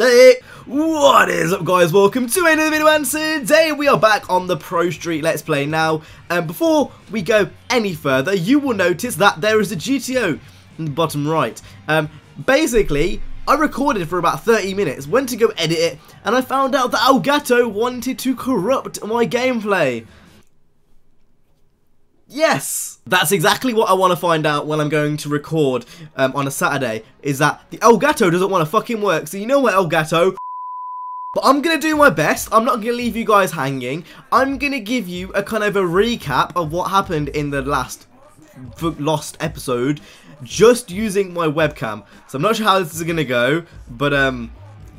What is up guys, welcome to another video and today we are back on the Pro Street Let's Play now. And before we go any further you will notice that there is a GTO in the bottom right. Um, basically I recorded for about 30 minutes, went to go edit it and I found out that Elgato wanted to corrupt my gameplay Yes! That's exactly what I want to find out when I'm going to record um, on a Saturday, is that the Elgato doesn't want to fucking work. So you know what, Elgato? But I'm going to do my best. I'm not going to leave you guys hanging. I'm going to give you a kind of a recap of what happened in the last lost episode just using my webcam. So I'm not sure how this is going to go, but um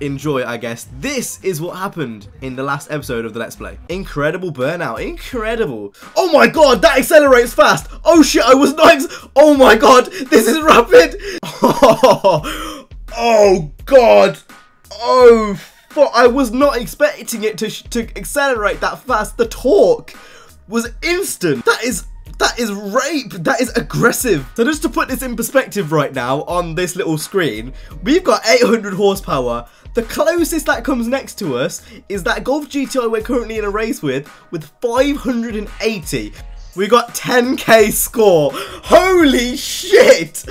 enjoy, I guess. This is what happened in the last episode of the Let's Play. Incredible burnout. Incredible. Oh my god, that accelerates fast. Oh shit, I was not... Oh my god, this is rapid. Oh, oh god. Oh, fuck. I was not expecting it to, to accelerate that fast. The torque was instant. That is that is rape. That is aggressive. So just to put this in perspective right now on this little screen, we've got 800 horsepower. The closest that comes next to us is that Golf GTI we're currently in a race with, with 580. We got 10k score. Holy shit!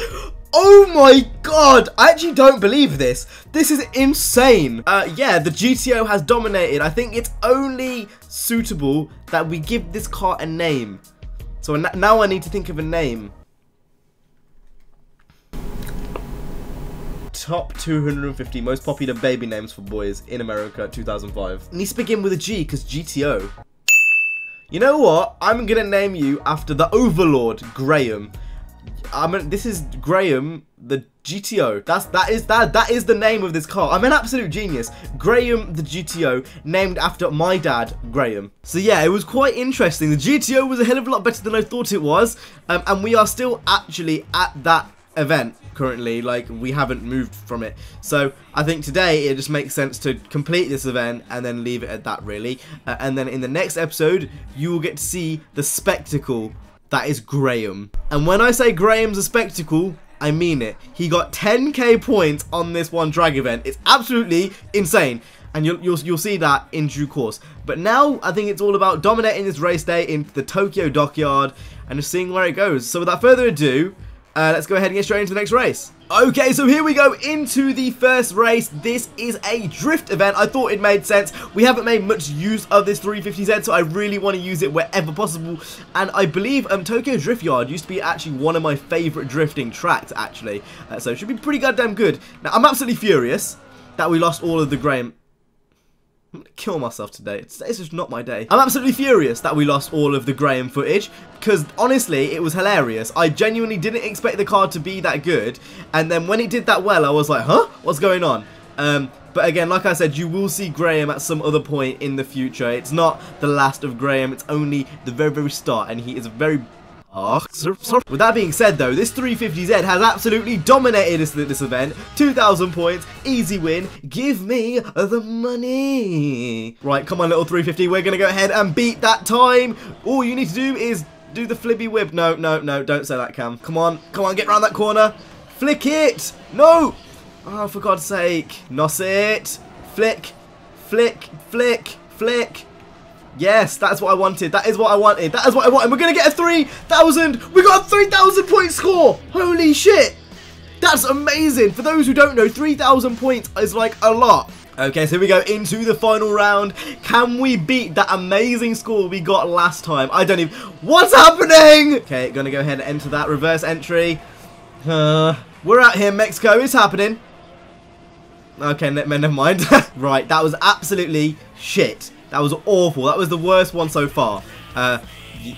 Oh my god! I actually don't believe this. This is insane. Uh, yeah, the GTO has dominated. I think it's only suitable that we give this car a name. So now I need to think of a name. Top 250 most popular baby names for boys in America 2005. It needs to begin with a G because GTO. You know what? I'm gonna name you after the Overlord, Graham. I mean, this is Graham, the GTO. That's that is that that is the name of this car. I'm an absolute genius. Graham the GTO, named after my dad, Graham. So yeah, it was quite interesting. The GTO was a hell of a lot better than I thought it was, um, and we are still actually at that event currently like we haven't moved from it so I think today it just makes sense to complete this event and then leave it at that really uh, and then in the next episode you will get to see the spectacle that is Graham. And when I say Graham's a spectacle, I mean it. He got 10k points on this one drag event. It's absolutely insane. And you'll, you'll, you'll see that in due course. But now, I think it's all about dominating this race day in the Tokyo Dockyard and just seeing where it goes. So without further ado, uh, let's go ahead and get straight into the next race. Okay, so here we go into the first race. This is a drift event. I thought it made sense. We haven't made much use of this 350Z, so I really want to use it wherever possible. And I believe um, Tokyo Drift Yard used to be actually one of my favorite drifting tracks, actually. Uh, so it should be pretty goddamn good. Now, I'm absolutely furious that we lost all of the Graham I'm gonna kill myself today. It's just not my day. I'm absolutely furious that we lost all of the Graham footage because honestly, it was hilarious. I genuinely didn't expect the card to be that good, and then when it did that well, I was like, huh? What's going on? Um, but again, like I said, you will see Graham at some other point in the future. It's not the last of Graham, it's only the very, very start, and he is a very Oh, With that being said though, this 350Z has absolutely dominated this, this event. 2,000 points, easy win, give me the money. Right, come on little 350, we're going to go ahead and beat that time. All you need to do is do the flibby whip. No, no, no, don't say that Cam. Come on, come on, get around that corner. Flick it. No. Oh, for God's sake. Nos it. Flick, flick, flick, flick. Yes, that's what I wanted. That is what I wanted. That is what I wanted. We're going to get a 3,000. We got a 3,000 point score. Holy shit. That's amazing. For those who don't know, 3,000 points is like a lot. Okay, so we go into the final round. Can we beat that amazing score we got last time? I don't even... What's happening? Okay, gonna go ahead and enter that reverse entry. Uh, we're out here, Mexico. It's happening. Okay, never mind. right, that was absolutely shit. That was awful. That was the worst one so far. Uh,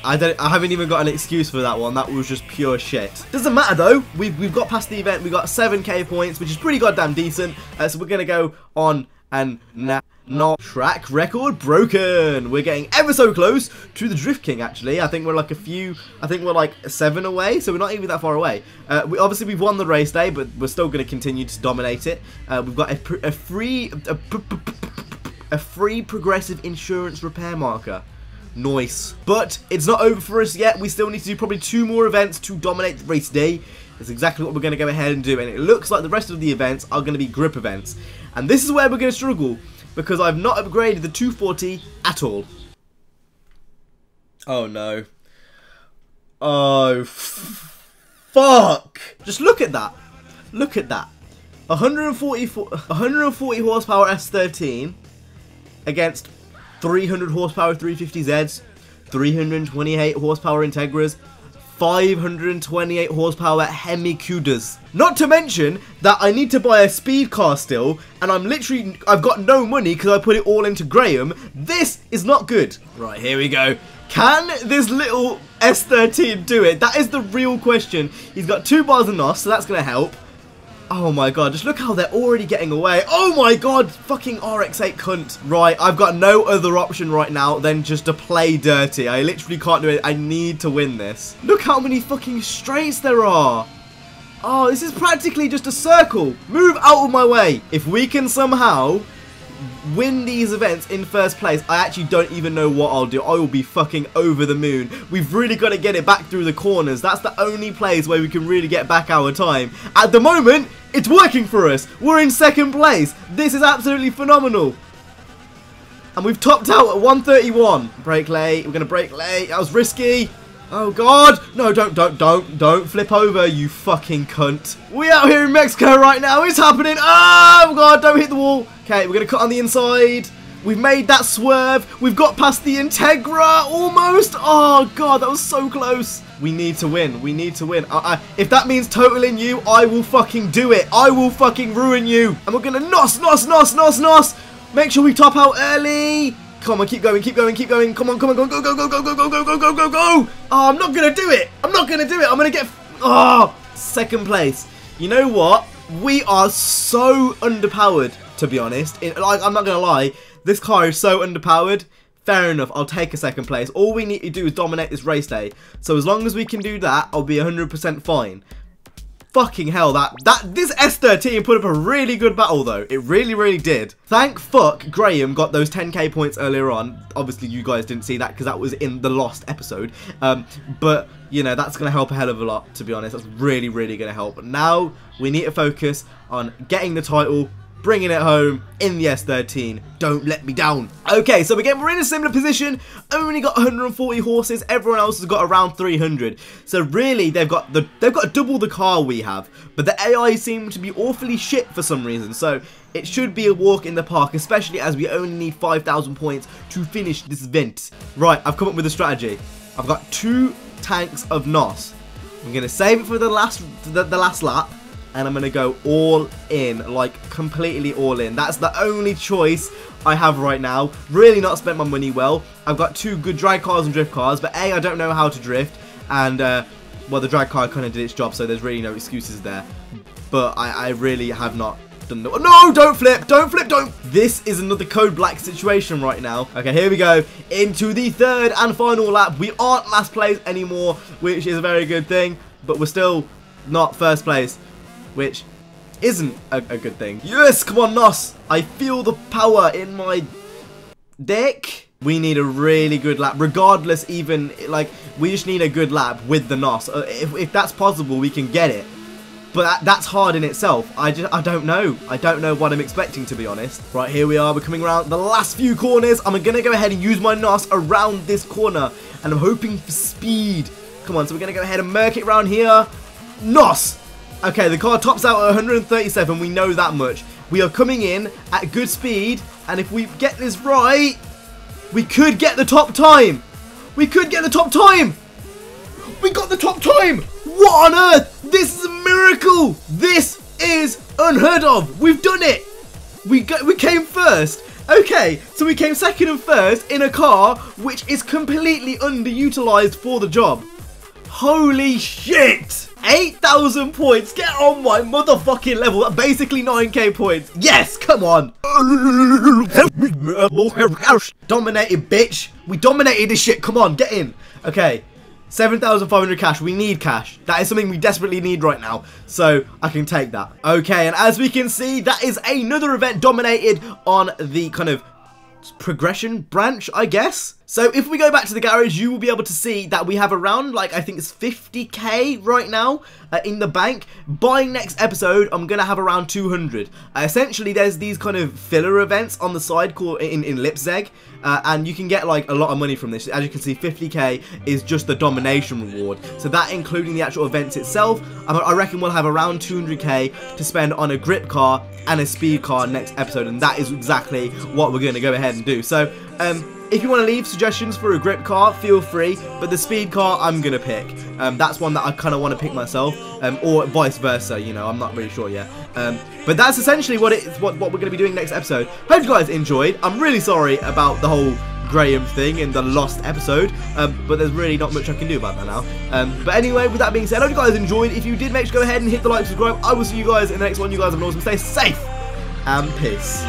I don't. I haven't even got an excuse for that one. That was just pure shit. Doesn't matter though. We've we've got past the event. We got 7k points, which is pretty goddamn decent. Uh, so we're gonna go on and now not track record broken. We're getting ever so close to the Drift King. Actually, I think we're like a few. I think we're like seven away, so we're not even that far away. Uh, we obviously we've won the race day, but we're still going to continue to dominate it. Uh, we've got a, a free. A, free progressive insurance repair marker. Nice. But it's not over for us yet. We still need to do probably two more events to dominate the race day. That's exactly what we're going to go ahead and do. And it looks like the rest of the events are going to be grip events. And this is where we're going to struggle because I've not upgraded the 240 at all. Oh no. Oh, fuck. Just look at that. Look at that. 140, 140 horsepower S13 against 300 horsepower 350Zs, 328 horsepower Integras, 528 horsepower Hemi Cudas. Not to mention that I need to buy a speed car still, and I'm literally, I've got no money because I put it all into Graham. This is not good. Right, here we go. Can this little S13 do it? That is the real question. He's got two bars of NOS, so that's going to help. Oh my god, just look how they're already getting away. Oh my god, fucking RX-8 cunt. Right, I've got no other option right now than just to play dirty. I literally can't do it. I need to win this. Look how many fucking straights there are. Oh, this is practically just a circle. Move out of my way. If we can somehow win these events in first place, I actually don't even know what I'll do. I will be fucking over the moon. We've really got to get it back through the corners. That's the only place where we can really get back our time. At the moment, it's working for us. We're in second place. This is absolutely phenomenal. And we've topped out at 131. Brake late. We're going to brake late. That was risky. Oh god! No, don't, don't, don't, don't flip over, you fucking cunt. We out here in Mexico right now, it's happening! Oh god, don't hit the wall! Okay, we're gonna cut on the inside. We've made that swerve. We've got past the Integra, almost! Oh god, that was so close. We need to win, we need to win. Uh, uh, if that means totaling you, I will fucking do it. I will fucking ruin you. And we're gonna nos, nos, nos, nos, nos! Make sure we top out early! Come on, keep going, keep going, keep going. Come on, come on, go, go, go, go, go, go, go, go, go, go, go, go. Oh, I'm not going to do it. I'm not going to do it. I'm going to get... Oh, second place. You know what? We are so underpowered, to be honest. It, like, I'm not going to lie. This car is so underpowered. Fair enough, I'll take a second place. All we need to do is dominate this race day. So as long as we can do that, I'll be 100% fine fucking hell, that, that, this S13 put up a really good battle though. It really, really did. Thank fuck Graham got those 10k points earlier on. Obviously you guys didn't see that because that was in the lost episode. Um, but, you know, that's going to help a hell of a lot, to be honest. That's really, really going to help. Now, we need to focus on getting the title, bringing it home in the S13. Don't let me down. Okay, so again, we're in a similar position. Only got 140 horses. Everyone else has got around 300. So really, they've got the they've got double the car we have. But the AI seem to be awfully shit for some reason. So it should be a walk in the park, especially as we only need 5,000 points to finish this event. Right, I've come up with a strategy. I've got two tanks of NOS. I'm going to save it for the last the, the last lap and I'm going to go all in, like completely all in. That's the only choice I have right now. Really not spent my money well. I've got two good drag cars and drift cars, but A, I don't know how to drift, and, uh, well, the drag car kind of did its job, so there's really no excuses there. But I, I really have not done the... No, don't flip, don't flip, don't... This is another Code Black situation right now. Okay, here we go. Into the third and final lap. We aren't last place anymore, which is a very good thing, but we're still not first place which isn't a, a good thing. Yes, come on, Nos. I feel the power in my dick. We need a really good lap, regardless even, like, we just need a good lap with the NOS. Uh, if, if that's possible, we can get it. But that, that's hard in itself. I just, I don't know. I don't know what I'm expecting, to be honest. Right, here we are. We're coming around the last few corners. I'm going to go ahead and use my NOS around this corner. And I'm hoping for speed. Come on, so we're going to go ahead and merc it around here. NOS! Okay, the car tops out at 137. We know that much. We are coming in at good speed. And if we get this right, we could get the top time. We could get the top time. We got the top time. What on earth? This is a miracle. This is unheard of. We've done it. We, got, we came first. Okay, so we came second and first in a car which is completely underutilized for the job. Holy shit! 8,000 points! Get on my motherfucking level! Basically 9k points! Yes! Come on! Dominated, bitch! We dominated this shit! Come on, get in! Okay. 7,500 cash. We need cash. That is something we desperately need right now. So, I can take that. Okay, and as we can see, that is another event dominated on the kind of progression branch, I guess. So if we go back to the garage, you will be able to see that we have around, like, I think it's 50k right now uh, in the bank. By next episode, I'm going to have around 200. Uh, essentially, there's these kind of filler events on the side called in, in Leipzig, uh, and you can get, like, a lot of money from this. As you can see, 50k is just the domination reward. So that including the actual events itself, I, I reckon we'll have around 200k to spend on a grip car and a speed car next episode, and that is exactly what we're going to go ahead and do. So, um, if you want to leave suggestions for a grip car, feel free, but the speed car I'm going to pick. Um, that's one that I kind of want to pick myself, um, or vice versa, you know, I'm not really sure yet. Um, but that's essentially what it's what, what we're going to be doing next episode. Hope you guys enjoyed. I'm really sorry about the whole Graham thing in the lost episode, um, but there's really not much I can do about that now. Um, but anyway, with that being said, I hope you guys enjoyed. If you did, make sure to go ahead and hit the like, subscribe. I will see you guys in the next one. You guys have an awesome stay safe and peace.